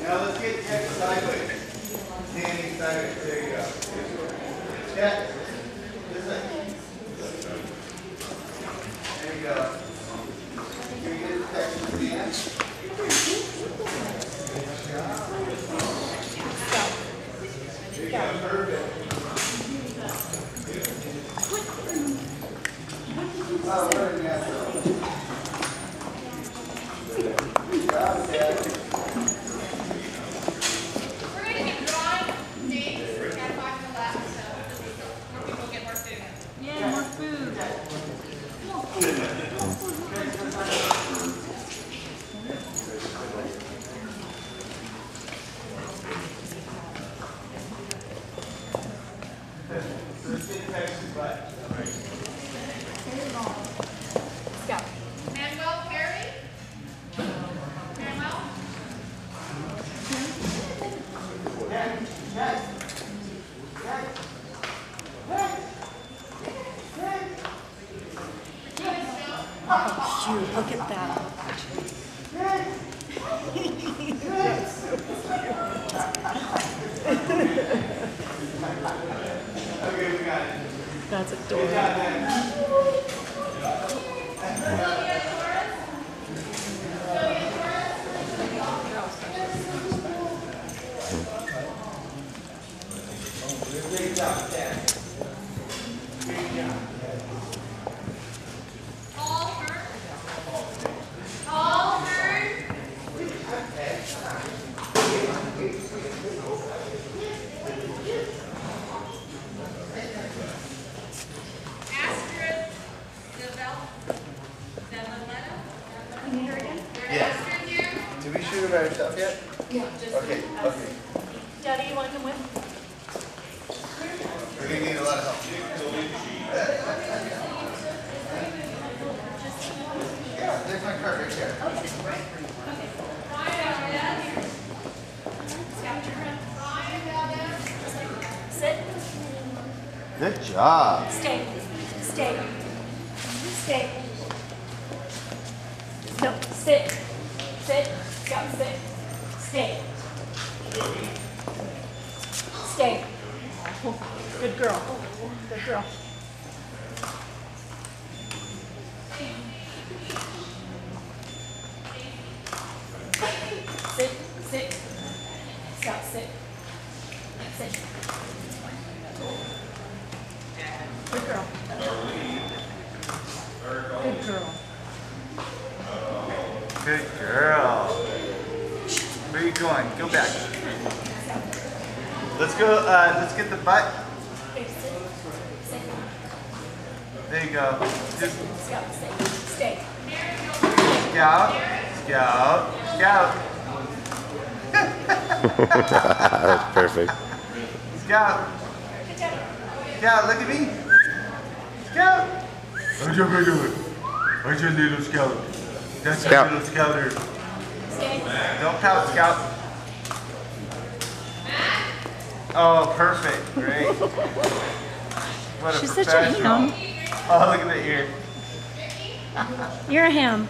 Now let's get checked sideways. Standing sideways, there you go. Check. This way. There you go. Here you get the section stand. There you go, perfect. Oh, very natural. Good job, Dad. We're gonna get drawing dates, we got five in the left, so more people get more food. Yeah, more food. Let's get Texas back. Scout. Manuel Perry? Manuel? Shoot, look at that. That's adorable. Yeah, just. Okay, okay. Daddy, you want to come with? We're gonna need a lot of help. Yeah, there's my card right there. Sit. Good job. Stay. Stay. Stay. No, sit. Sit. Scout, sit. Stay. Stay. Good girl. Good girl. Sit. Sit. Scout, sit. Sit. Good girl. Good girl. Good girl. Where are you going? Go back. Let's go, uh, let's get the butt. Hey, sit. Sit. There you go. Just Scout. Stay. scout, scout, scout, That's perfect. scout. Good job. Scout, look at me. Scout. How's your baby doing? How's your little scout? That's Scout. your little scouter. Stay. Don't pout, Scout. Oh, perfect. Great. What a She's such a ham. Oh, look at the ear. You're a ham.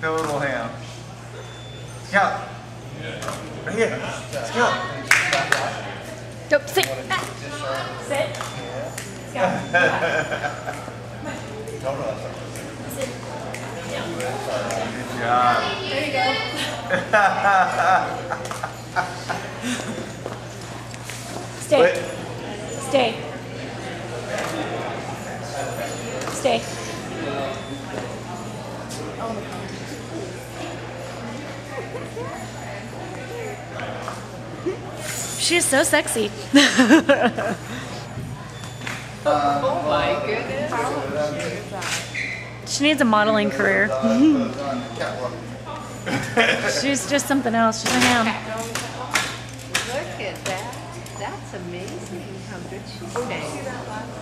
The little ham. Scout. Right here. Scout. Go, sit. Sit. Scout. Sit. Good job. There you go. Stay. Wait. Stay. Stay. She is so sexy. Oh my goodness. She needs a modeling career. She's just something else. She's a ham. Look at that. That's amazing how good she stands.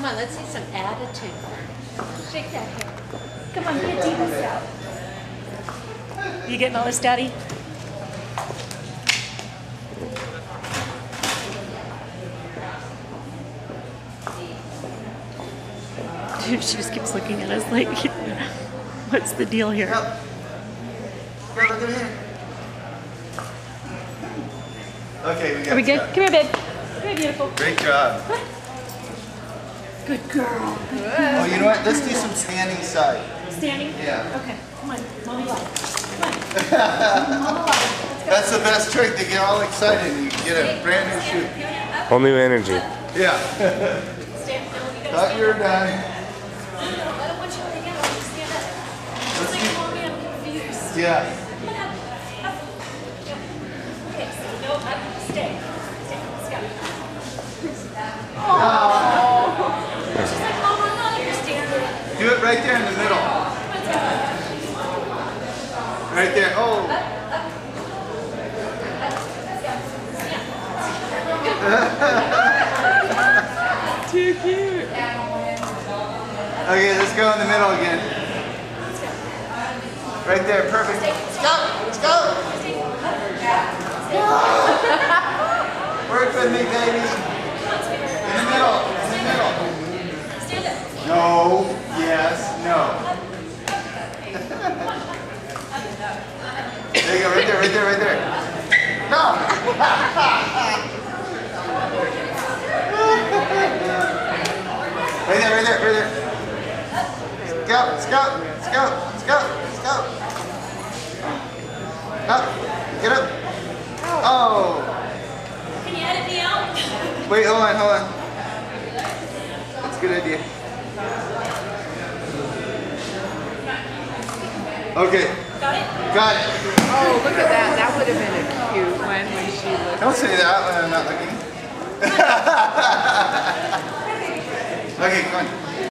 Come on, let's see some attitude. Shake that hair. Come on, be a diva scout. You getting all this, Daddy? Dude, she just keeps looking at us like, what's the deal here? Go. Go, look at here. Okay, we got Are we good? Come here, babe. Come here, beautiful. Great job. Good girl. Oh, you know what? Let's do some standing side. Standing? Yeah. Okay, come on. Mommy life. Come on. Mama life. That's the best trick to get all excited. You get a brand new shoe. Whole new energy. Yeah. Stand. No, you gotta Thought you were done. I don't want you to get up. Just stand up. It's like, mommy, I'm confused. Yeah. Come on up. Up. Yeah. Okay, so no, up. Stay. Stay. Let's go. She's like, Mom, I'm not understanding. Do it right there in the middle. Right there. Oh. Too cute. Okay, let's go in the middle again. Right there. Perfect. Let's go. Let's go. Work with me, baby. In the middle. In the middle. No. Yes. No. There you go. Right there. Right there. Right there. No. Right there, right there, right there. Let's go, let's go, let's go, let's go, let's go. Up, get up. Oh, Can you edit me out? wait, hold on, hold on. That's a good idea. Okay, Got it? Got it. Oh, look at that. That would have been a cute one when she looked. Don't say that when I'm not looking. okay, come on.